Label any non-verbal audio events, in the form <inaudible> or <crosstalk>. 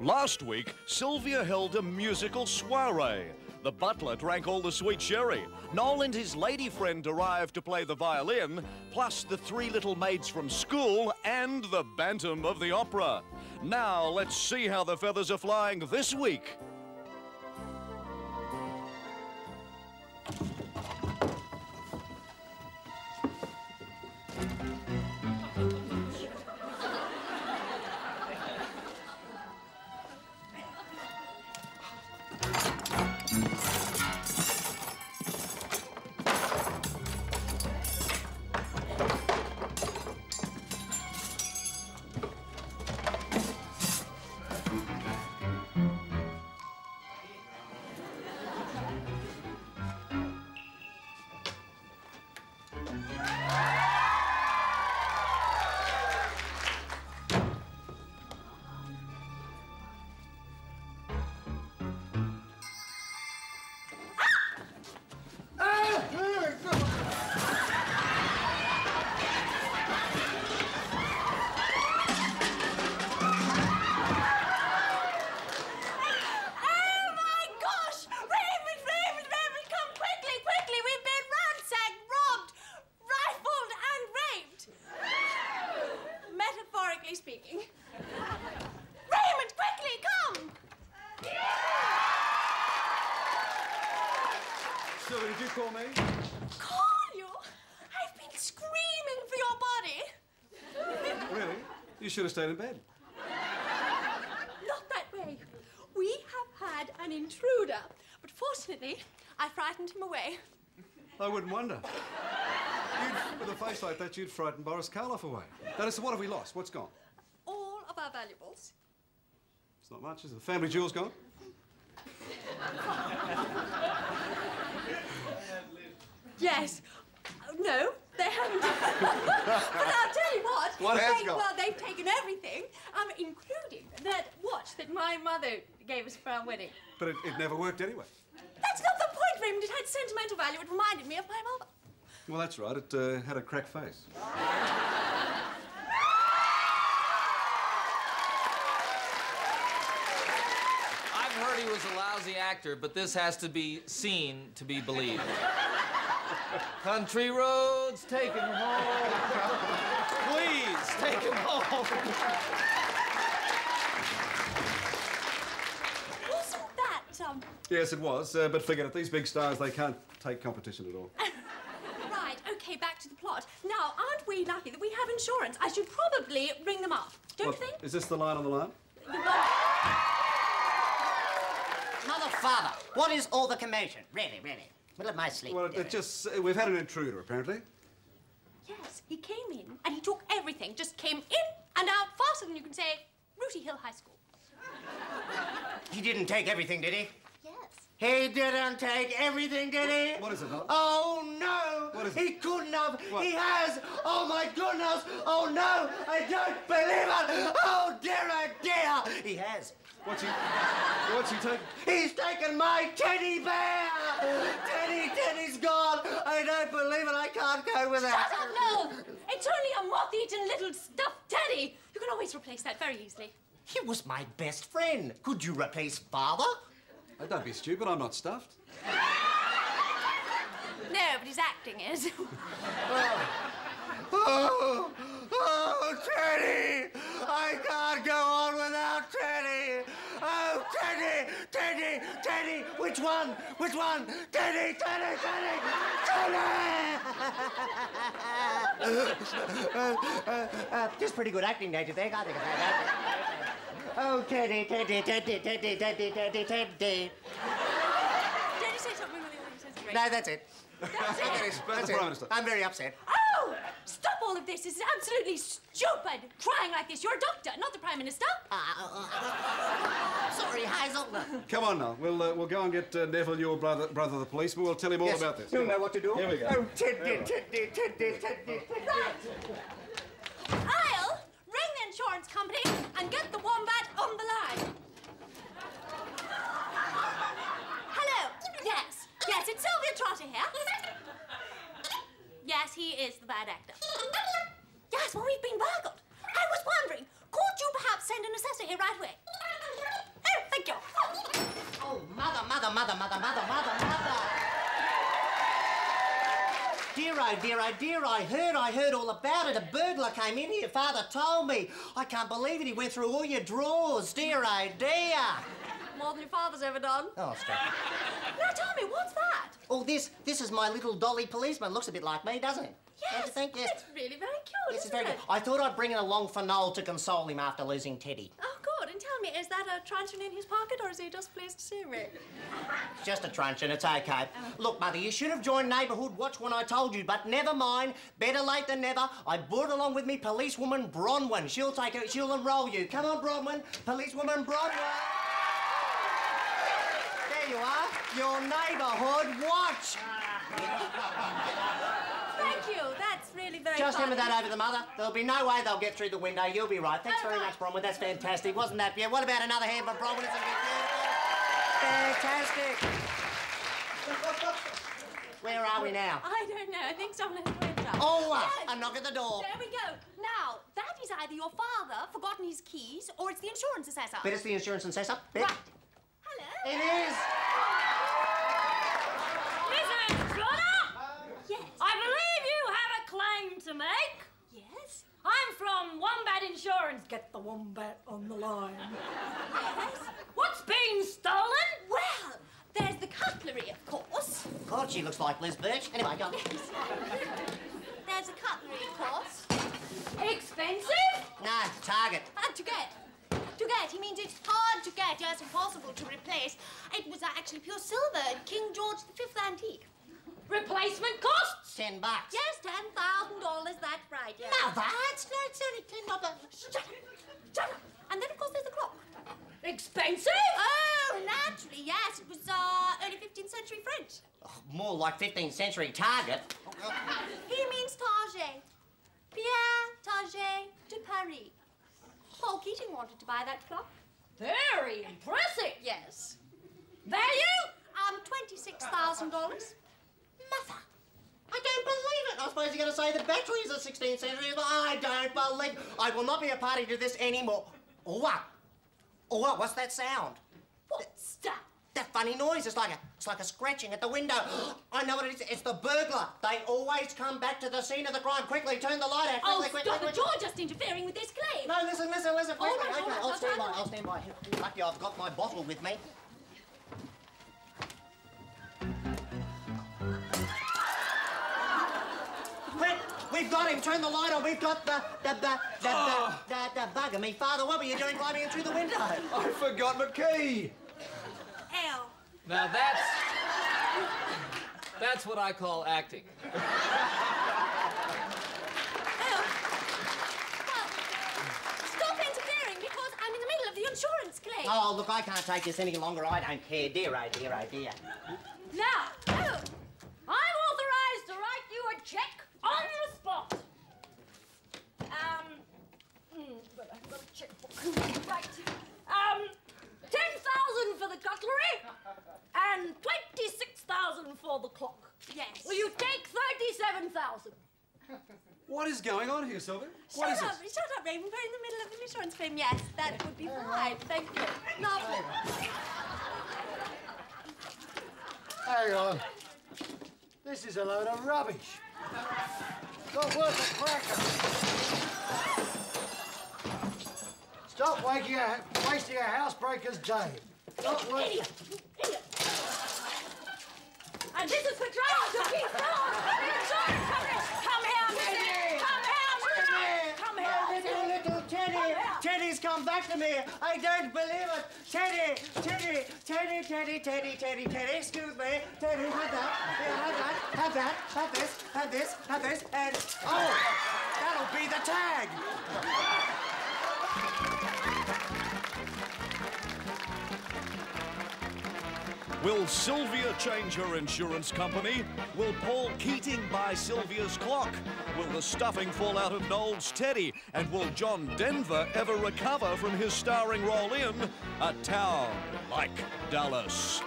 Last week, Sylvia held a musical soiree. The butler drank all the sweet sherry. Noel and his lady friend arrived to play the violin, plus the three little maids from school and the bantam of the opera. Now, let's see how the feathers are flying this week. Sylvia, did you call me? Call you? I've been screaming for your body. Really? You should have stayed in bed. Not that way. We have had an intruder, but fortunately, I frightened him away. I wouldn't wonder. You'd, with a face like that, you'd frighten Boris Karloff away. That is, so what have we lost? What's gone? All of our valuables. It's not much, is it? The family jewels gone? <laughs> Yes. Uh, No, they haven't. <laughs> but I'll tell you what. What has they, gone? Well, they've taken everything, um, including that watch that my mother gave us for our wedding. But it, it never worked anyway. That's not the point, Raymond. It had sentimental value. It reminded me of my mother. Well, that's right. It uh, had a cracked face. I've heard he was a lousy actor, but this has to be seen to be believed. Country roads, take him home. Please, take him home. Wasn't that, um, Yes, it was. Uh, but forget it. These big stars, they can't take competition at all. <laughs> right, okay, back to the plot. Now, aren't we lucky that we have insurance? I should probably ring them up. Don't What- you think? Is this the line on the line? Mother, father, what is all the commotion? Really, really. Middle of my sleep. Well, it, it just... Uh, we've had an intruder, apparently. Yes, he came in and he took everything. Just came in and out faster than you can say Rooty Hill High School. <laughs> He didn't take everything, did he? Yes. He didn't take everything, did he? What is it, Hutton? Oh, no! What is it? he couldn't have. What? He has. Oh, my goodness. Oh, no. I don't believe it. Oh, dear, oh, dear. He has. What's he... What's he taking? He's taken my teddy bear. Teddy, Teddy's gone. I don't believe it. I can't go with it. Shut up, no! It's only a moth-eaten little stuffed teddy. You can always replace that very easily. He was my best friend. Could you replace father? Oh, don't be stupid. I'm not stuffed. No, but his acting is. Oh, oh, oh, Teddy! Teddy! Teddy! Teddy! Which one? Which one? Teddy! Teddy! Teddy! Teddy! uh, uh, uh, just pretty good acting, don't you think? I think it's fantastic. Oh, Teddy, Teddy, Teddy, Teddy, Teddy, Teddy, Teddy. Did you say something when he says great? No, that's it. That's That's it. it. That's the it. Prime Minister? I'm very upset. Oh! Stop all of this. This is absolutely stupid. Crying like this. You're a doctor, not the Prime Minister. Sorry, Hazel. Come on now. We'll, uh, we'll go and get uh, Neville, your brother, brother the policeman. We'll tell him all Yes, about this. You'll know what to do. Here we go. Oh, Teddy, Teddy, Teddy, Teddy, Right. I'll ring the insurance company and get the wombat on the line. Yes, it's Sylvia Trotter here. yes, he is the bad actor. yes, well, we've been burgled. I was wondering, could you perhaps send an assessor here right away? Oh, thank you. Oh, mother, mother, mother, mother, mother, mother, mother. Dear, oh, dear, oh, dear, I heard, I heard all about it. A burglar came in here, father told me. I can't believe it, he went through all your drawers. Dear, oh, dear. More than your father's ever done. Oh, stop. Now tell me, what's that? Oh, this, this is my little dolly policeman. Looks a bit like me, doesn't it? Don't you think? Yes. It's really very cute, This is isn't very it? good. I thought I'd bring it along for Noel to console him after losing Teddy. Oh, good. And tell me, is that a truncheon in his pocket, or is he just pleased to see me? It's just a truncheon, it's okay. Oh. Look, Mother, you should have joined Neighbourhood Watch when I told you, but never mind. Better late than never. I brought along with me policewoman Bronwyn. She'll take it, she'll enroll you. Come on, Bronwyn. Policewoman Bronwyn. There you are. Your Neighbourhood Watch. Thank you. That's really very Just hammer that over the mother. There'll be no way they'll get through the window. You'll be right. Thanks Oh, very right. much, Bronwyn. That's fantastic. Wasn't that? Yeah, what about another hand for Bronwyn? Isn't it beautiful? Fantastic. Where are we now? I don't know. I think someone has went up. Oh, uh, Yes. a knock at the door. There we go. Now, that is either your father forgotten his keys, or it's the insurance assessor. Bet it's the insurance assessor. Bet. Right. Hello. It is. Mrs. Trotter, Yes. I believe you have a claim to make. Yes. I'm from Wombat Insurance. Get the wombat on the line. Yes. What's been stolen? Well, there's the cutlery, of course. God, she looks like Liz Burch. Anyway, go. on. There's the cutlery, of course. Expensive? No, Target. Hard to get. To get. He means it's hard to get. Yes, impossible to replace. It was uh, actually pure silver, King George V antique. Replacement costs? Ten bucks. Yes, ten thousand dollars. That's right. Yes. Mother, it's not ten dollars. Shut up. Shut up. And then, of course, there's the clock. Expensive? Oh, naturally, yes. It was uh, early 15th century French. Oh, more like 15th century Target. <laughs> He means Target. Pierre Target de Paris. Paul Keating wanted to buy that clock. Very impressive. Yes. Value? Um, twenty-six thousand dollars. Mother, I don't believe it. I suppose you're going to say the batteries are 16th century, but I don't believe. I will not be a party to this anymore. Oh, what? Oh, what? What's that sound? What's that? That funny noise. It's like a, it's like a scratching at the window. <gasps> I know what it is. It's the burglar. They always come back to the scene of the crime. Quickly, turn the light out. Oh, Quickly, quickly, stop it. quickly. You're just interfering with this claim. No, listen, listen, listen. All Quickly. right, all okay, right, I'll I'll stand by. I'll stand by. Lucky I've got my bottle with me. We've got him. Turn the light on. We've got the the the the, the, ah. the, the bugger. Me father, what were you doing climbing in through the window? I forgot my key. Ew. Now that's that's what I call acting. Ew. Well, stop interfering because I'm in the middle of the insurance claim. Oh, look, I can't take this any longer. I don't care. Dear, oh, dear, oh, dear. Now, Oh. I'm authorized to write you a check on the spot. Um, mm, but I've got a checkbook. Right. Um, 10,000 for the cutlery and 26,000 for the clock. Yes. Will you take 37,000? What is going on here, Sylvia? What Shut is up, it? shut up, Raymond. We're in the middle of an insurance claim. Yes, that would be fine. Thank you. Lovely. Hang on. This is a load of rubbish. Not worth a cracker. Stop waking a, wasting a housebreaker's day. Not worth... Idiot! Idiot! And this is for trying to keep down I don't believe it! Teddy! Teddy! Teddy, Teddy, Teddy, Teddy, Teddy, excuse me! Teddy, have that! Yeah, have that! Have that! Have this! Have this! Have this! And... Oh! That'll be the tag! Will Sylvia change her insurance company? Will Paul Keating buy Sylvia's clock? Will the stuffing fall out of Noel's teddy? And will John Denver ever recover from his starring role in A Town Like Dallas?